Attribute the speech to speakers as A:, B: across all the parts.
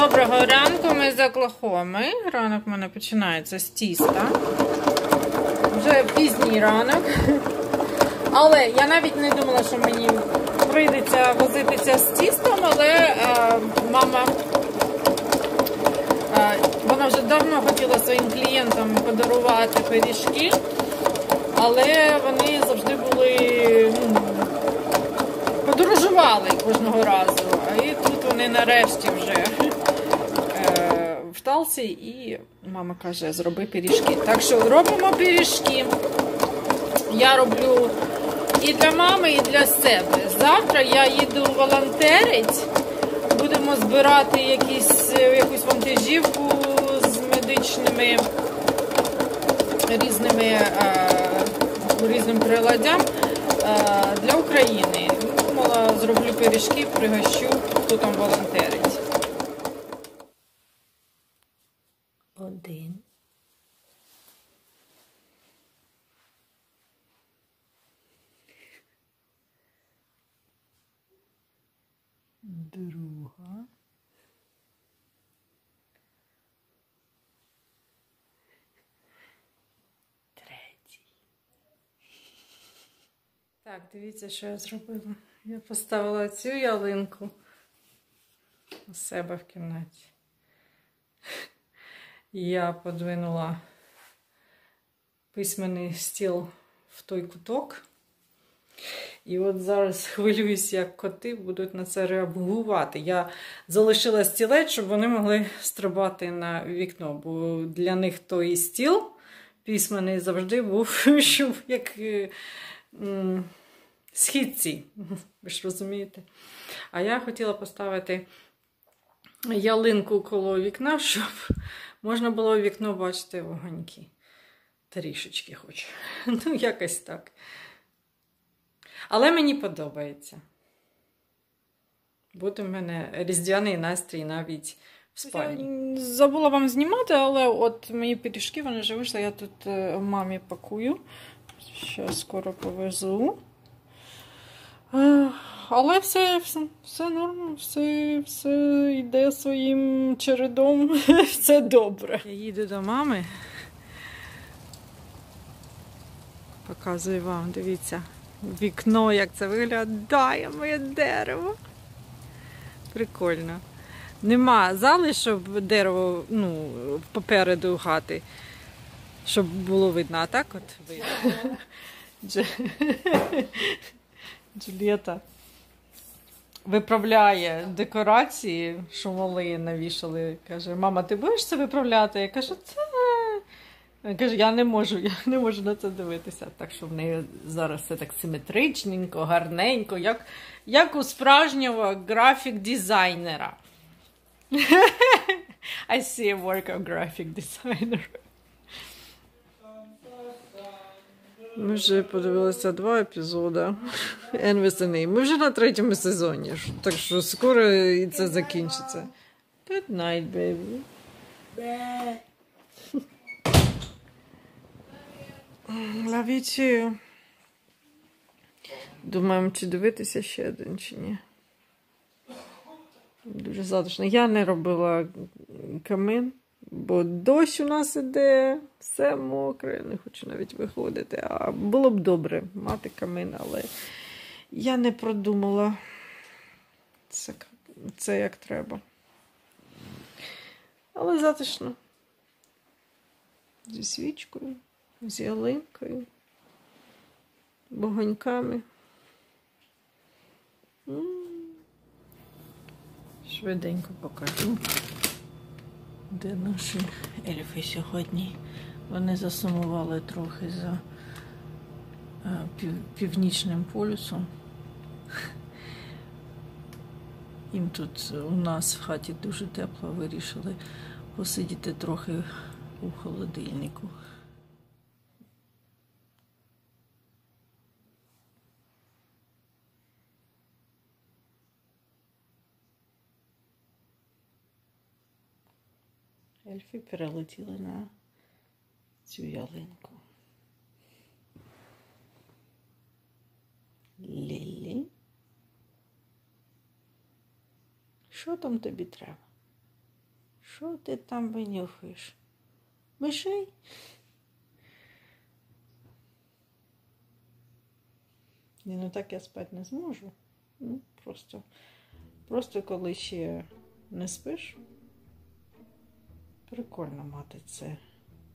A: Доброго ранку, ми з Оклахоми. Ранок в мене починається з тіста. Вже пізній ранок. Але я навіть не думала, що мені прийдеться возитися з тістом, але е, мама е, вона вже давно хотіла своїм клієнтам подарувати пиріжки, але вони завжди були, ну, подорожували кожного разу. І тут вони нарешті вже е, Талсі і мама каже, зроби пиріжки. Так що робимо пиріжки. Я роблю і для мами, і для себе. Завтра я їду волонтерить. Будемо збирати якісь, якусь вантажівку з медичними різними е, різним приладдям е, для України. Думала, зроблю пиріжки, пригощу, хто там волонтерить. Так, дивіться, що я зробила. Я поставила цю ялинку у себе в кімнаті. Я подвинула письменний стіл в той куток. І от зараз хвилююсь, як коти будуть на це реагувати. Я залишила стілець, щоб вони могли стрибати на вікно, бо для них той стіл письменний завжди був, щоб як е, східці. Ви ж розумієте? А я хотіла поставити ялинку коло вікна, щоб можна було вікно бачити вогоньки. Трішечки хоч. Ну, якось так. Але мені подобається. Буде в мене різдвяний настрій навіть в спальні. Я забула вам знімати, але от мої пиріжки, вони вже вийшли. Я тут е, мамі пакую. Ще скоро повезу. Але все, все, все норм, все, все йде своїм чередом, все добре. Я їду до мами. Показую вам, дивіться, вікно, як це виглядає, моє дерево. Прикольно. Нема зали, щоб дерево ну, попереду хати, щоб було видно, а так от видно. Дж- Джульєта виправляє декорації, що мали навішали. Каже, мама, ти будеш це виправляти? Я кажу, це. Каже, я не можу, я не можу на це дивитися. Так що в неї зараз все так симетричненько, гарненько, як, як у справжнього графік-дизайнера. I see a work of graphic designer. Ми вже подивилися два епізоди Name. Ми вже на третьому сезоні, так що скоро і це закінчиться. Good night, baby. Love you too. Думаємо, чи дивитися ще один, чи ні. Дуже затишно. Я не робила камин, бо дощ у нас іде, все мокре, не хочу навіть виходити. А було б добре мати камин, але я не продумала це, це як треба. Але затишно. Зі свічкою, з ялинкою, вогоньками. Швиденько покажу, де наші ельфи сьогодні. Вони засумували трохи за е, пів, північним полюсом. Їм тут у нас в хаті дуже тепло, вирішили посидіти трохи у холодильнику. Ельфи перелетіли на цю ялинку. Лілі. Що там тобі треба? Що ти там винюхаєш? Мишей? Ні, ну так я спати не зможу. Ну, просто, просто коли ще не спиш, прикольно мати це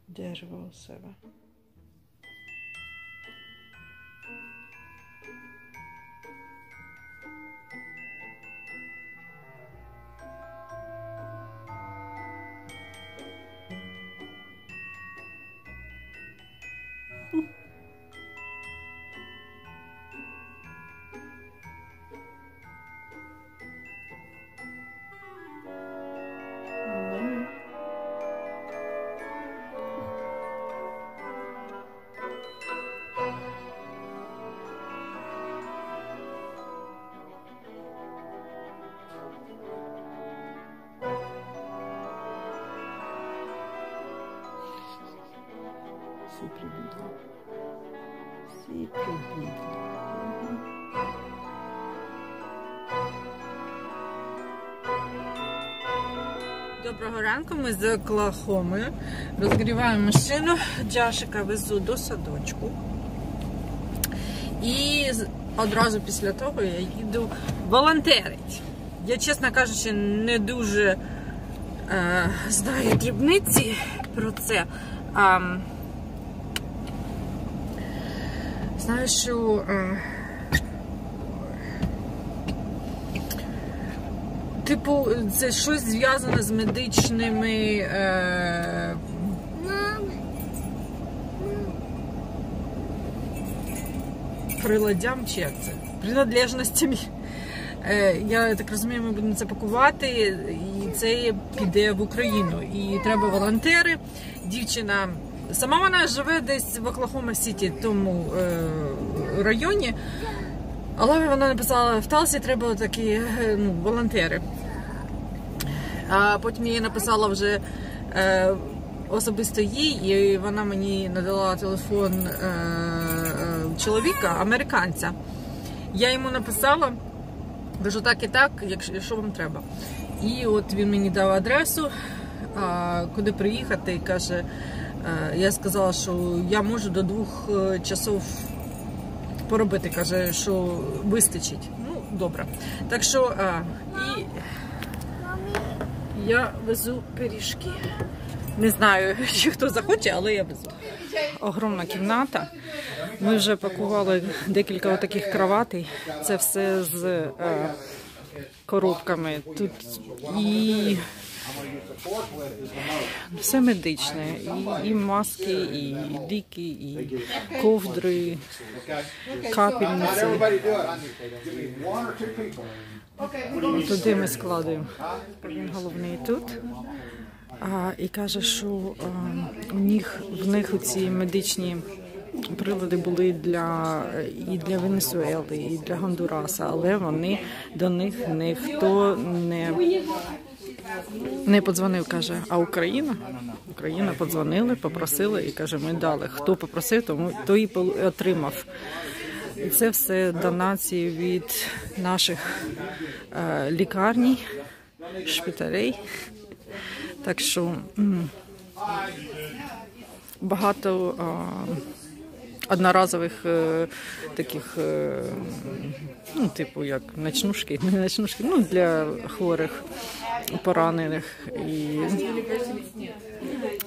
A: дерево у себе. Доброго ранку, ми з Оклахоми. Розгріваємо машину, Джашика везу до садочку. І одразу після того я їду волонтерить. Я, чесно кажучи, не дуже е, знаю дрібниці про це. А, знаю, що. Е, Типу, це щось зв'язане з медичними е, приладдям, чи як це? Принадлежностями. Е, я так розумію, ми будемо це пакувати, і це піде в Україну. І треба волонтери. Дівчина сама вона живе десь в Оклахома Сіті, тому е, районі. Але вона написала в Талсі треба такі е, ну, волонтери. А потім їй написала вже е, особисто їй, і вона мені надала телефон е, е, чоловіка, американця. Я йому написала, кажу так і так, якщо що вам треба. І от він мені дав адресу, а, куди приїхати, і каже, е, я сказала, що я можу до двох е, часов поробити, каже, що вистачить. Ну, добре. Так що і я везу пиріжки. Не знаю, чи хто захоче, але я везу. Огромна кімната. Ми вже пакували декілька таких кроватей. Це все з е, коробками. Тут і все медичне. І, і маски, і ліки, і ковдри, капельниці. Туди ми складуємо. Він головний тут. А, і каже, що а, у них в них ці медичні прилади були для і для Венесуели, і для Гондураса, але вони до них ніхто не, не подзвонив. каже, а Україна? Україна подзвонили, попросили і каже, ми дали. Хто попросив, тому той і отримав. І це все донації від наших е, лікарні, шпиталей. Так що багато е, одноразових е, таких, ну, типу, як ночнушки, не ночнушки, ну, для хворих, поранених. І,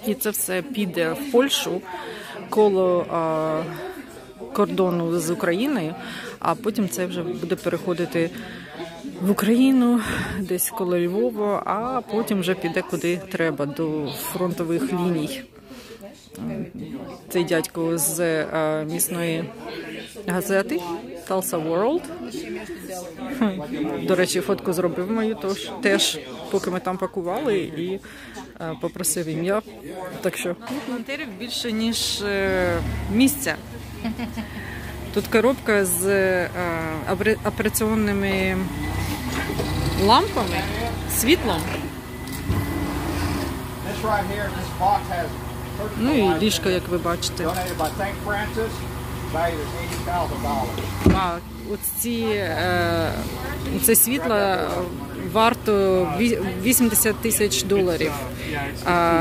A: і це все піде в Польщу коло. Кордону з Україною, а потім це вже буде переходити в Україну, десь коло Львова, а потім вже піде куди треба, до фронтових ліній. Цей дядько з е, місної газети Tulsa World. До речі, фотку зробив мою тож, теж, поки ми там пакували, і е, попросив ім'я. Так що волонтерів більше, ніж е, місця. Тут коробка з е, операційними лампами, світлом, ну і ліжко, як ви бачите.
B: donated by St. Francis, valued at $80,000.
A: А от е, це світло варто ві- 80 тисяч доларів. А,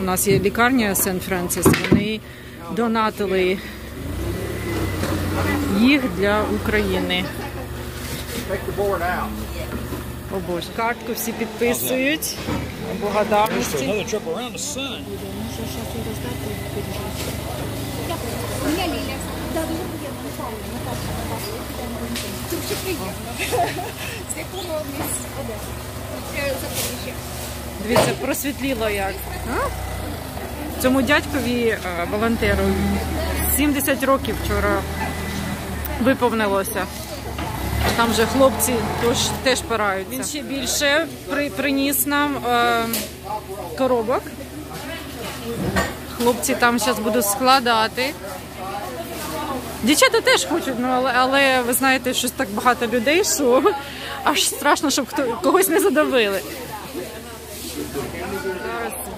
A: у нас є лікарня Сент-Францис. Вони донатили їх для України. О Боже, картку всі підписують.
C: Запоріжжя.
A: Дивіться, просвітліло як. А? Цьому дядькові е, волонтеру 70 років вчора виповнилося. Там же хлопці тож, теж пораються. Він ще більше при, приніс нам е, коробок. Хлопці там зараз будуть складати. Дівчата теж хочуть, ну, але, але ви знаєте, щось так багато людей, що аж страшно, щоб хто, когось не задавили.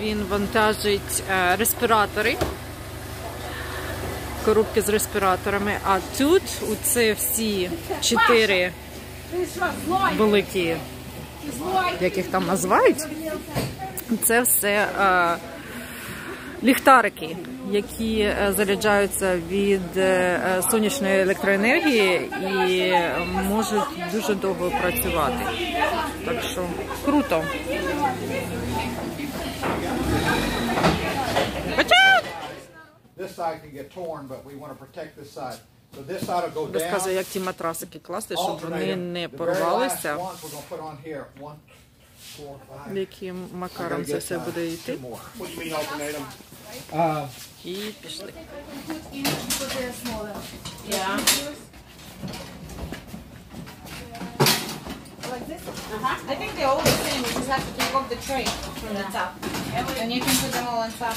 A: Він вантажить е, респіратори, коробки з респіраторами. А тут оце всі чотири великі, як їх там називають, це все е, ліхтарики, які е, заряджаються від сонячної електроенергії і можуть дуже довго працювати. Так що круто.
B: side can get torn, but we want to protect this side. So this side will go down.
A: Розказує, як ті матрасики класти, щоб
B: alternate
A: вони
B: them.
A: не
B: The very last
A: порвалися.
B: ones we're going to put on here. One, four, five.
A: Яким
B: I
A: макаром
B: gotta
A: це
B: get,
A: все
B: uh,
A: буде йти.
B: two more.
D: What do you mean alternate them?
B: Uh,
A: І пішли.
E: I think they're all the same. You just have to take off the tray from the top. And you can put them all on top.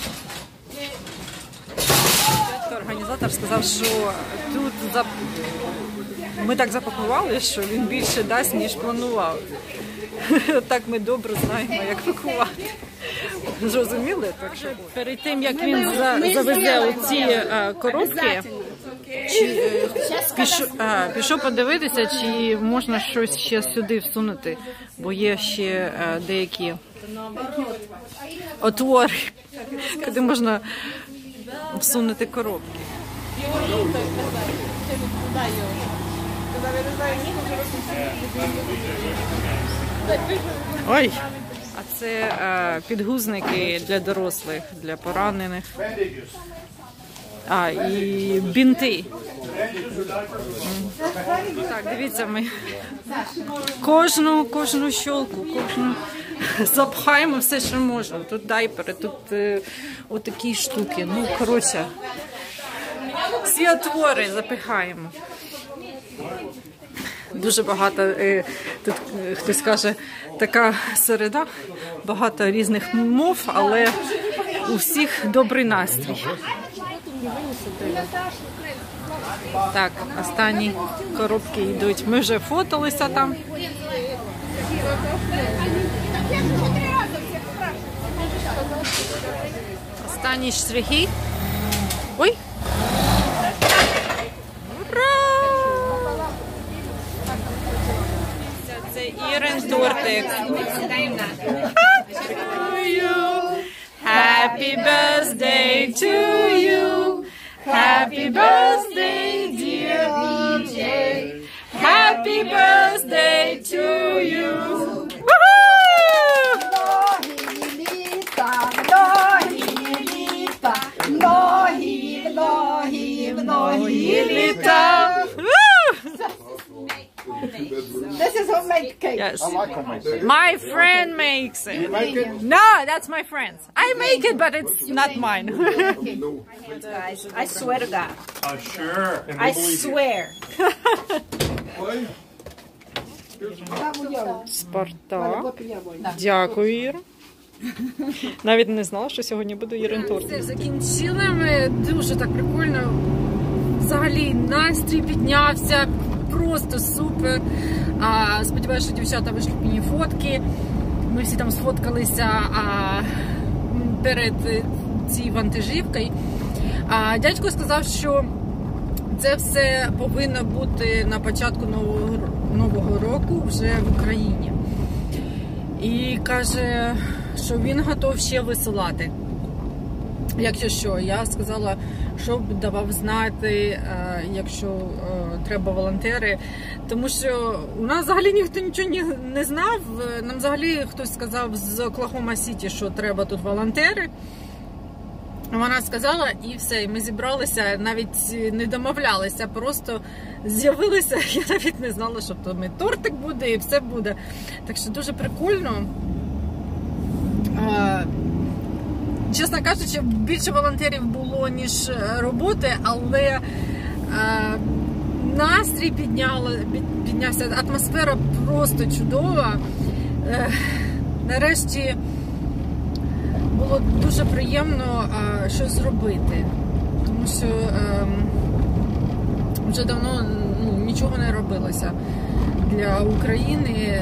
A: Організатор сказав, що тут зап... ми так запакували, що він більше дасть, ніж планував. Так ми добре знаємо, як пакувати. Зрозуміли? Так що перед тим як він за- завезе ці е, коробки, чи, пішов, е, пішов подивитися, чи можна щось ще сюди всунути, бо є ще е, деякі отвори, куди можна всунути коробки. Ой! А це е, підгузники для дорослих, для поранених. А, і бінти. Так, дивіться, ми кожну, кожну щолку, кожну запхаємо все, що можна. Тут дайпери, тут е, отакі штуки. Ну, коротше, всі отвори запихаємо. Дуже багато е, тут е, хтось каже, така середа, багато різних мов, але у всіх добрий настрій. Так, останні коробки йдуть. Ми вже фоталися там. Останні штрихи. Ой! Ура! Це Ірен тортик. Happy birthday to you. Happy birthday, dear EJ. Happy birthday to you.
F: This is homemade cake.
A: Yes.
B: I like homemade cake.
A: My friend makes it.
B: Make it.
A: No, that's my friend's. I make it, but it's not mine.
F: Guys, I swear to God.
D: Uh, sure.
F: I swear.
A: Спартак. Дякую, Іра. Навіть не знала, що сьогодні буде Ірин торт. Все, закінчили ми. Дуже так прикольно. Взагалі настрій піднявся. Просто супер. А, сподіваюся, що дівчата вийшли мені фотки. Ми всі там сфоткалися а, перед е, цією вантажівкою. А, дядько сказав, що це все повинно бути на початку нового, нового року вже в Україні. і каже, що він готов ще висилати. Якщо що, я сказала, щоб давав знати, е, якщо е, треба волонтери. Тому що у нас взагалі ніхто нічого не знав. Е, Нам взагалі хтось сказав з Оклахома Сіті, що треба тут волонтери. Вона сказала, і все. І ми зібралися, навіть не домовлялися, просто з'явилися. Я навіть не знала, що там і тортик буде, і все буде. Так що дуже прикольно. Чесно кажучи, більше волонтерів було, ніж е, роботи, але е, настрій підняла, під- піднявся, атмосфера просто чудова. Е, нарешті було дуже приємно щось зробити, тому що е, вже давно ну, нічого не робилося для України,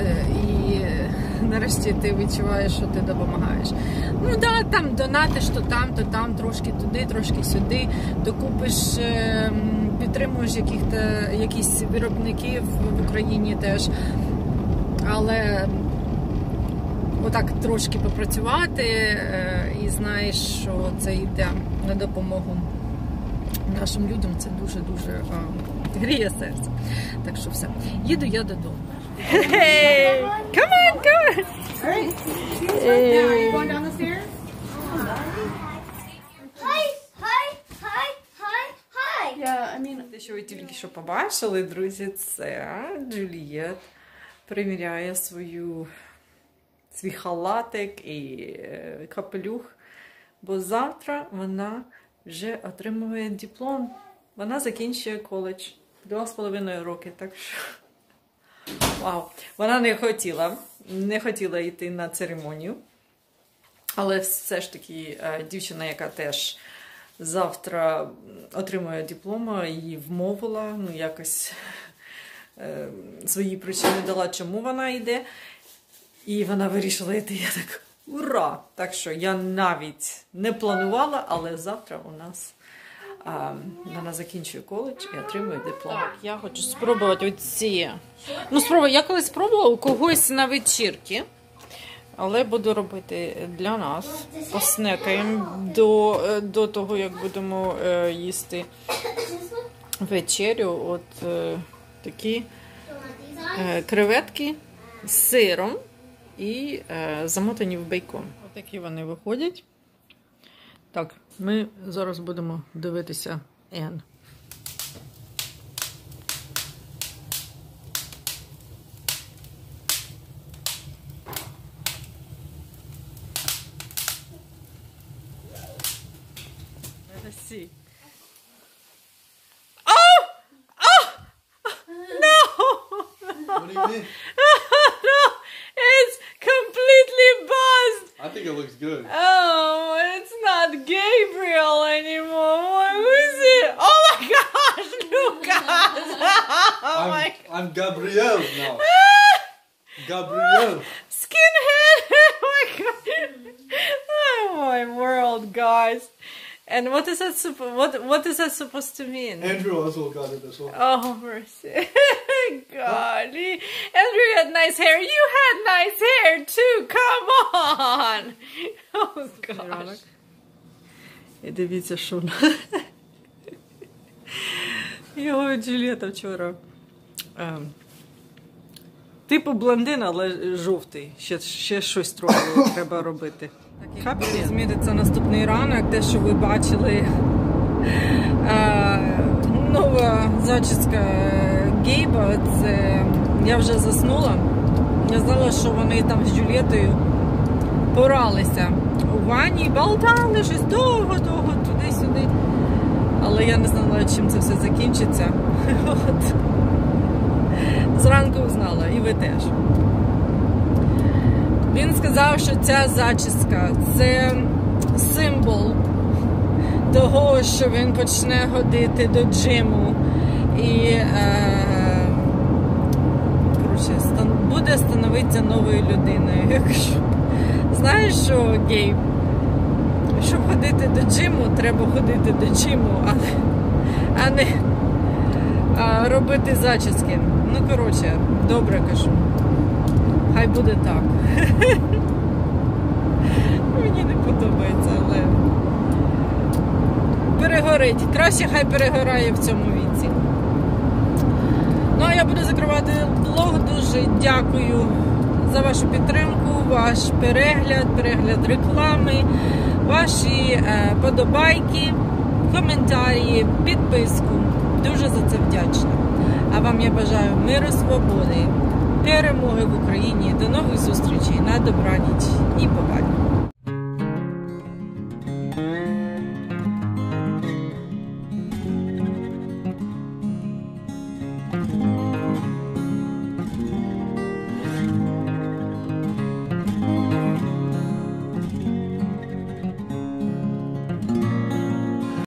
A: нарешті ти відчуваєш, що ти допомагаєш. Ну да, там донатиш то там, то там, трошки туди, трошки сюди, докупиш, е, підтримуєш яких-то якісь виробників в Україні теж. Але отак трошки попрацювати е, і знаєш, що це йде на допомогу нашим людям, це дуже-дуже е, гріє серце. Так що все. Їду я додому. Hey! Come on, come on!
E: Going down the stairs?
C: Hi, hi, hi, hi, hi.
E: Yeah, I mean,
A: що ви тільки що побачили, друзі, це Джулієт приміряє свою, свій халатик і е, капелюх, бо завтра вона вже отримує диплом. Вона закінчує коледж. Два з половиною роки, так що. Вау! Вона не хотіла, не хотіла йти на церемонію. Але все ж таки е, дівчина, яка теж завтра отримує диплома, її вмовила, ну якось е, свої причини дала, чому вона йде. І вона вирішила йти. Я так ура! Так що я навіть не планувала, але завтра у нас а, вона закінчує коледж і отримує диплом. Так, я хочу спробувати оці. Ну, спробую. Я колись спробувала у когось на вечірки. Але буду робити для нас. Поснекаємо до, е, до того, як будемо е, їсти вечерю. От е, такі е, креветки з сиром і е, замотані в бейкон. Отакі вони виходять. Так, ми зараз будемо дивитися. Let's see. Oh! Oh! No!
G: What do you mean?
A: no! It's completely buzzed!
G: I think it looks good.
A: Oh,
G: I'm,
A: my
G: I'm Gabrielle now. Gabrielle.
A: skinhead! Oh my god! Oh my world, guys! And what is that? Supp- what what is that supposed to mean?
G: Andrew also got it as well.
A: Oh mercy, God! he- Andrew had nice hair. You had nice hair too. Come on! Oh gosh. І дивіться, що вона. Його Джулієта вчора. Ем, Типу блондин, але жовтий. Ще, ще щось трохи треба робити. Так, зміниться наступний ранок, те, що ви бачили. Е, нова зачіска Гейба. Це я вже заснула. Я знала, що вони там з Джулієтою поралися у ванні, болтали щось довго-довго туди-сюди. Але я не знала, чим це все закінчиться. От. Зранку узнала, і ви теж. Він сказав, що ця зачіска це символ того, що він почне ходити до джиму і е, коротше, буде становитися новою людиною. Я кажу, знаєш що, Гейб? Щоб ходити до джиму, треба ходити до джиму, а не, а не робити зачіски. Ну, коротше, добре кажу. Хай буде так. Мені не подобається, але перегорить. Краще хай перегорає в цьому віці. Ну а я буду закривати блог. Дуже дякую за вашу підтримку, ваш перегляд, перегляд реклами, ваші е, подобайки, коментарі, підписку. Дуже за це вдячна. А вам я бажаю миру, свободи, перемоги в Україні. До нових зустрічей на добраніч і побачення.